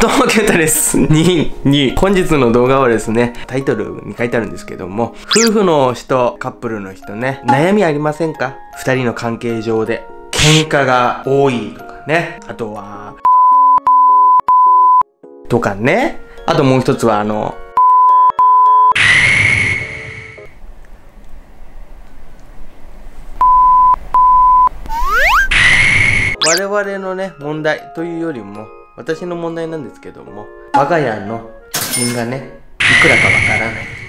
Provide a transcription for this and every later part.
どうも、ケンタです。に、に、本日の動画はですね、タイトルに書いてあるんですけども、夫婦の人、カップルの人ね、悩みありませんか？二人の関係上で。喧嘩が多いとかね。あとは、とかね。あともう一つは、あの、我々のね、問題というよりも、私の問題なんですけども、我が家の貯金がね、いくらかわからない。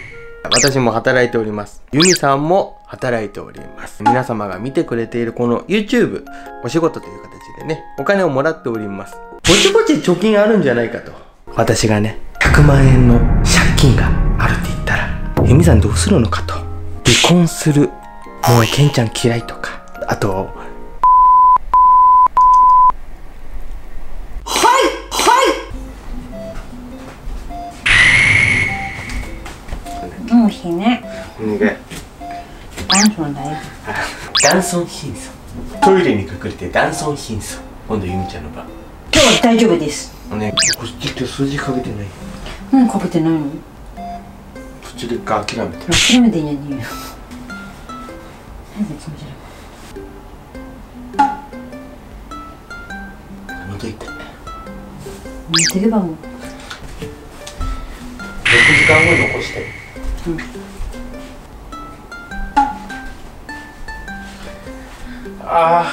私も働いております。ユミさんも働いております。皆様が見てくれているこの YouTube、お仕事という形でね、お金をもらっております。ぼちぼち貯金あるんじゃないかと。私がね、100万円の借金があるって言ったら、ユミさんどうするのかと。離婚する。もうケンちゃん嫌いとか。あと、もうひね。お願い。ダンスの大男尊貧相トイレに隠れて男尊貧相今度ゆみちゃんの番。今日は大丈夫です。おねこっち今日数字かけてない。何かけてないの途中でか諦めて諦めていよ何で気持ち悪い喉痛い6寝て。ればもう。時間後に残してうんああ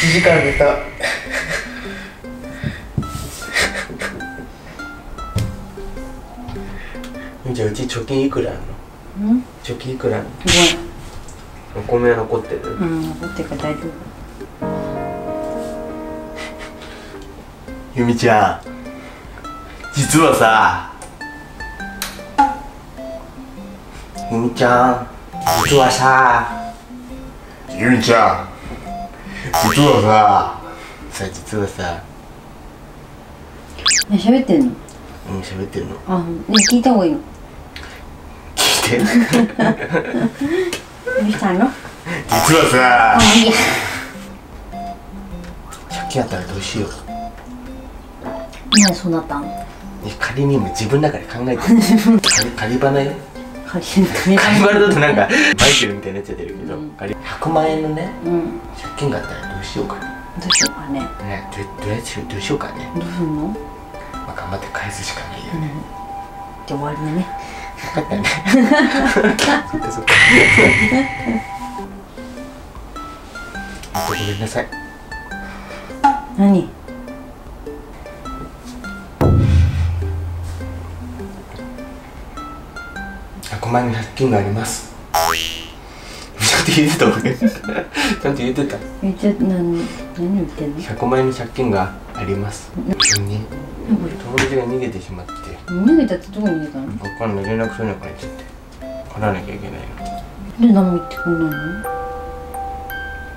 8時間寝た。ゆみちゃんうち貯金いくらあるの？うん？貯金いくらあるの？ごお米は残ってる？うん残ってるから大丈ゆみちゃん。実はさゆみちゃん実はさゆみちゃん実はさ実はさ。夫ね喋ってんの？うん喋ってるの。あね聞いた方がいいの。聞いて。どうしたの？さ実はさあいいや。借金あったらどうしよう。なんでそうなったの？いや仮に今自分の中で考えて。る仮仮花よ仮に仮仮花だとなんかマイケルみたいになっちゃってるけど、うん仮100万円のねうん借金があったらどうしようかねどうしようかねねどどうやってどうしようかね、どうすんのまあ、頑張って返すしかないよね、で終わりだねそっかそっかごめんなさい何100万円の借金があります。ちゃんと言えてた俺。ちゃんと言えてた。言っちゃ何何言ってんの？100万円の借金があります。にどこで友達が逃げてしまって。逃げたってどこに逃げたの？わかんない連絡取れなくなっちゃって。払わなきゃいけないの。で何も言ってくんないの？だ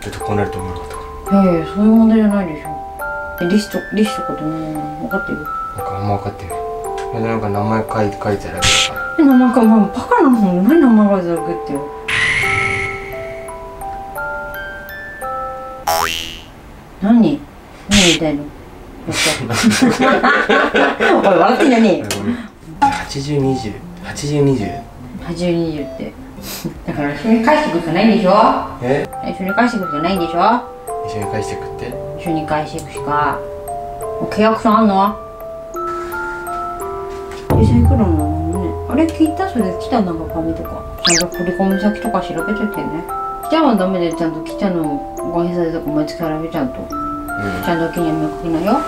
ってこうなると思うこと。かいやいやそういう問題じゃないでしょ。えリストリストかと分かってる？なんかあんま分かってない。なんか名前書いて書いてあるだけだからえ名前かまあバカなの何名前がざるくってよ。何？何言いたいの？おい笑ってんじゃねえよ。ごめん8020 8020 8020って。だから一緒に返してくしかないんでしょ？え？一緒に返してくしかないんでしょ？一緒に返してくって。一緒に返していくしか。契約書あんの？実際いくらなの？れ聞いた？それ来たなんか紙とか。ちゃんと振り込み先とか調べといてね。きちゃんはダメでちゃんときちゃんのご返済とか毎月払うよちゃんと。うん。ちゃんと記念日書きなよ。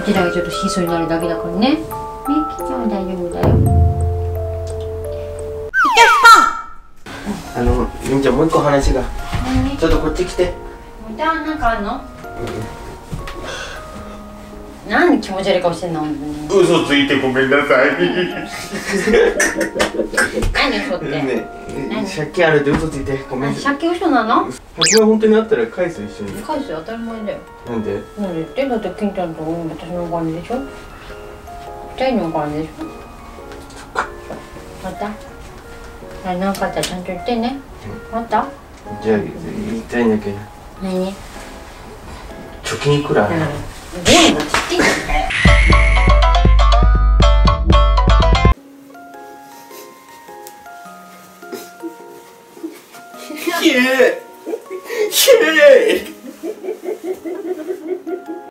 うちらがちょっと質素になるだけだからね。ねきちゃんは大丈夫だよあのみんちゃんもう一個話が。何？ちょっとこっち来て。またなんかあんの？なんで気持ち悪い顔してんの？嘘ついてごめんなさい。何嘘って、ね何？借金あるって嘘ついてごめん。あ借金嘘なの？100万本当にあったら返す一緒に。返すよ当たり前だよ。なんで？なんでってだって金ちゃんと私のお金でしょ？二人のお金でしょ？また？何かあったらちゃんと言ってね。また？じゃあ言いたいんだけど。何？貯金いくらあるの？ボーナちってんじゃんかよきれいきれい